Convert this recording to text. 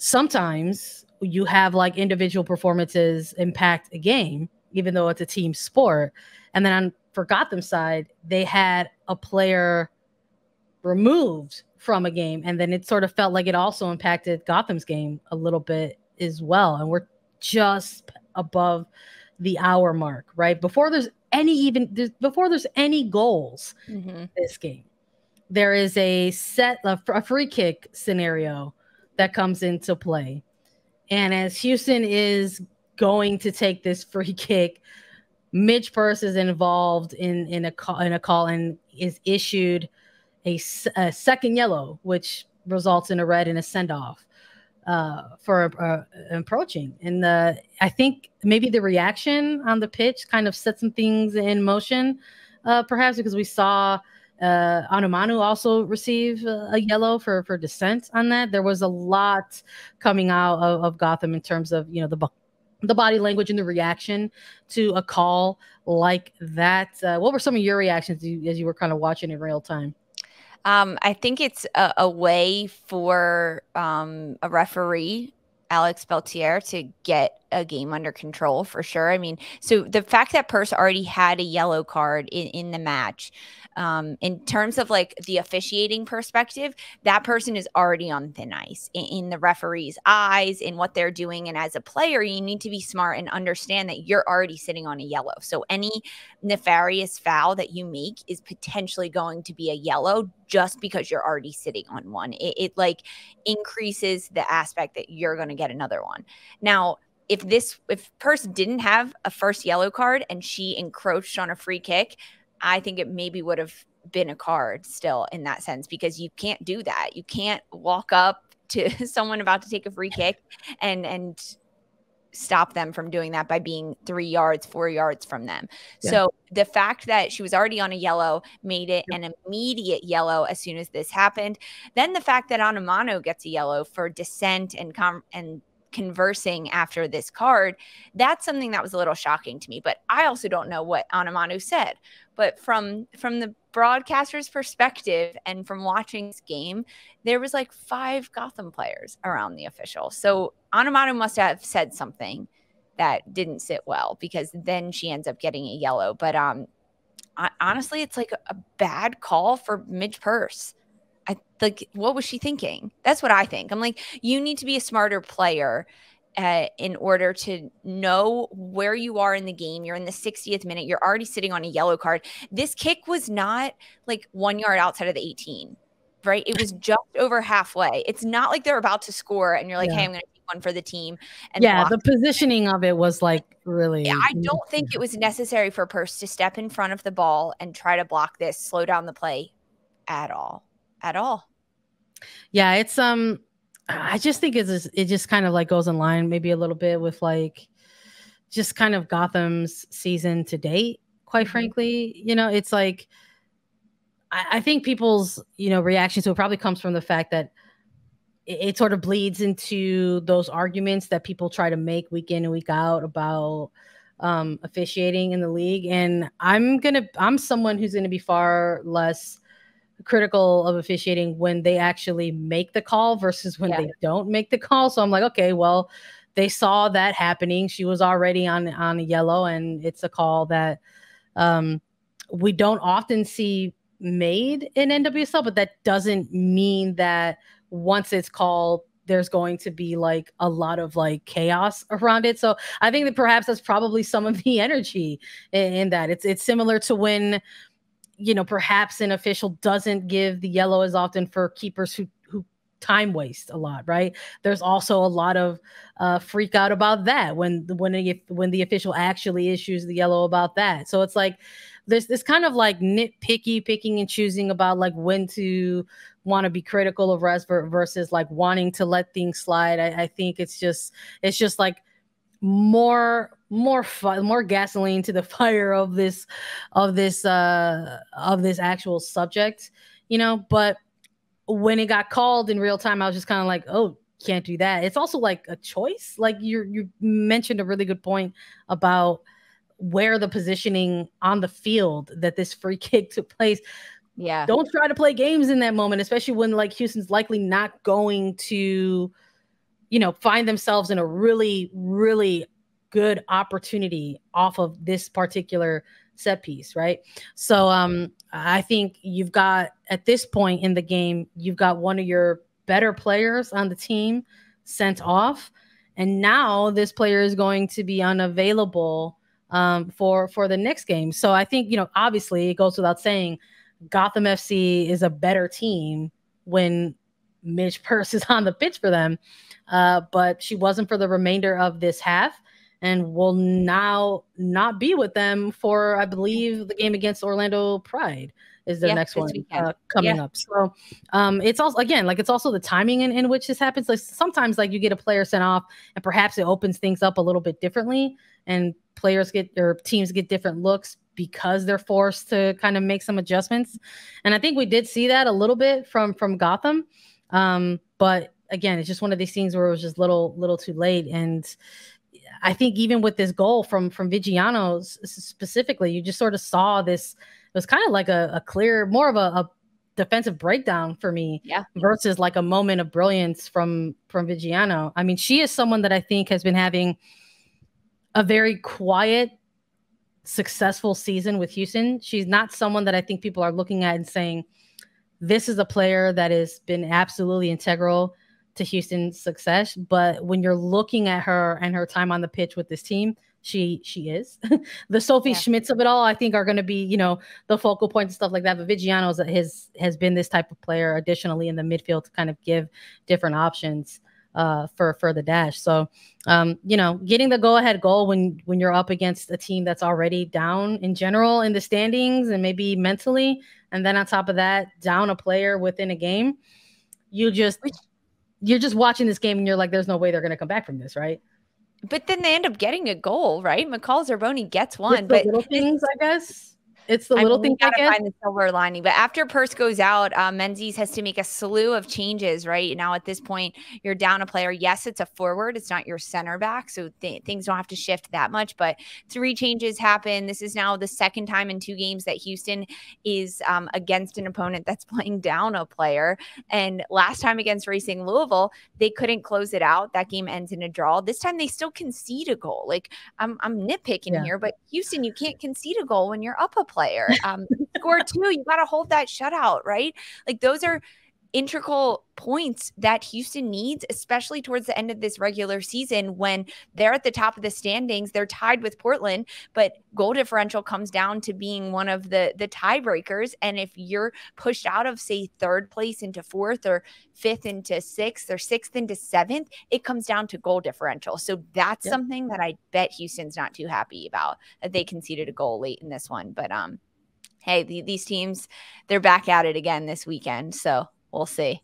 sometimes you have like individual performances impact a game, even though it's a team sport. And then on for Gotham side, they had a player removed from a game, and then it sort of felt like it also impacted Gotham's game a little bit as well. And we're just above the hour mark, right? Before there's any even there's, before there's any goals mm-hmm. this game, there is a set a, a free kick scenario that comes into play, and as Houston is going to take this free kick, Midge Purce is involved in in a call in a call and is issued a, a second yellow, which results in a red and a send off uh, for uh, approaching. And the I think maybe the reaction on the pitch kind of set some things in motion, uh, perhaps because we saw uh, Onumonu also receive a yellow for for dissent on that. There was a lot coming out of, of Gotham in terms of you know the the body language and the reaction to a call like that. Uh, what were some of your reactions as you, as you were kind of watching in real time? Um, I think it's a, a way for um, a referee, Alex Beltier, to get a game under control for sure. I mean, so the fact that Purce already had a yellow card in, in the match um, in terms of like the officiating perspective, that person is already on thin ice in, in, the referee's eyes, in what they're doing. And as a player, you need to be smart and understand that you're already sitting on a yellow. So any nefarious foul that you make is potentially going to be a yellow just because you're already sitting on one. It, it like increases the aspect that you're going to get another one. Now, if this if Purce didn't have a first yellow card and she encroached on a free kick, I think it maybe would have been a card still in that sense because you can't do that. You can't walk up to someone about to take a free kick and and stop them from doing that by being three yards, four yards from them. Yeah. So the fact that she was already on a yellow made it an immediate yellow as soon as this happened. Then the fact that Onumonu gets a yellow for dissent and com- and conversing after this card, that's something that was a little shocking to me. But I also don't know what Onumonu said. But from from the broadcaster's perspective and from watching this game, there was like five Gotham players around the official. So Onumonu must have said something that didn't sit well because then she ends up getting a yellow. But um honestly, it's like a, bad call for Midge Purce. I like what was she thinking? That's what I think. I'm like, you need to be a smarter player uh, in order to know where you are in the game. You're in the 60th minute. You're already sitting on a yellow card. This kick was not like one yard outside of the 18, right? It was just over halfway. It's not like they're about to score and you're like, yeah. hey, I'm going to take one for the team. And yeah, the positioning of it was like really. Yeah, I don't think it was necessary for Purce to step in front of the ball and try to block this, slow down the play at all at all. Yeah, it's um I just think it's it just kind of like goes in line maybe a little bit with like just kind of Gotham's season to date, quite mm-hmm. frankly. You know, it's like I, I, think people's, you know, reaction to it probably comes from the fact that it, it sort of bleeds into those arguments that people try to make week in and week out about um officiating in the league. And I'm gonna I'm someone who's gonna be far less critical of officiating when they actually make the call versus when yeah. they don't make the call. So I'm like, okay, well, they saw that happening. She was already on on a yellow, and it's a call that um, we don't often see made in NWSL, but that doesn't mean that once it's called, there's going to be like a lot of like chaos around it. So I think that perhaps that's probably some of the energy in, in that. It's it's similar to when you know, perhaps an official doesn't give the yellow as often for keepers who who time waste a lot, right? There's also a lot of uh, freak out about that when when the, when the official actually issues the yellow about that. So it's like there's this kind of like nitpicky picking and choosing about like when to want to be critical of res versus like wanting to let things slide. I, I think it's just it's just like more more fun, more gasoline to the fire of this of this uh of this actual subject you know? But when it got called in real time i was just kind of like oh can't do that. It's also like a choice. Like you you mentioned a really good point about where the positioning on the field that this free kick took place. Yeah. Don't try to play games in that moment especially when like houston's likely not going to you know, find themselves in a really, really good opportunity off of this particular set piece, right? So um I think you've got at this point in the game, you've got one of your better players on the team sent off. And now this player is going to be unavailable um, for for the next game. So I think you know, obviously, it goes without saying, Gotham FC is a better team when Midge Purce is on the pitch for them. Uh, but she wasn't for the remainder of this half and will now not be with them for, I believe, the game against Orlando Pride is the yeah, next one uh, coming yeah. up. So um, it's also again like it's also the timing in, in which this happens. Like sometimes like you get a player sent off and perhaps it opens things up a little bit differently, and players get or teams get different looks because they're forced to kind of make some adjustments. And I think we did see that a little bit from from Gotham. Um, but again, it's just one of these things where it was just little little too late and I think even with this goal from from Viggiano specifically, you just sort of saw this. It was kind of like a, a clear, more of a, a, defensive breakdown for me, yeah. versus like a moment of brilliance from from Viggiano. I mean, she is someone that I think has been having a very quiet, successful season with Houston. She's not someone that I think people are looking at and saying, "This is a player that has been absolutely integral." To Houston's success. But when you're looking at her and her time on the pitch with this team, she she is the Sophie yeah. Schmidts of it all. I think are going to be you know the focal points and stuff like that. But Viggiano's has has been this type of player additionally in the midfield to kind of give different options uh, for for the dash. So um, you know, getting the go ahead goal when when you're up against a team that's already down in general in the standings and maybe mentally, and then on top of that, down a player within a game, you just you're just watching this game and you're like, there's no way they're going to come back from this, right? But then they end up getting a goal, right? McCall Zerboni gets one, but little things, I guess. It's the little I mean, things. Gotta find the silver lining. But after Purce goes out, um, Menzies has to make a slew of changes. Right now, at this point, you're down a player. Yes, it's a forward. It's not your center back, so th- things don't have to shift that much. But three changes happen. This is now the second time in two games that Houston is um, against an opponent that's playing down a player. And last time against Racing Louisville, they couldn't close it out. That game ends in a draw. This time they still concede a goal. Like I'm, I'm nitpicking yeah. here, but Houston, you can't concede a goal when you're up a player player. Um, score two, you got to hold that shutout, right? Like those are integral points that Houston needs, especially towards the end of this regular season when they're at the top of the standings. They're tied with Portland, but goal differential comes down to being one of the the tiebreakers. And if you're pushed out of, say, third place into fourth or fifth into sixth or sixth into seventh, it comes down to goal differential. So that's yep. something that I bet Houston's not too happy about that they conceded a goal late in this one. But um, hey, the, these teams, they're back at it again this weekend. So we'll see.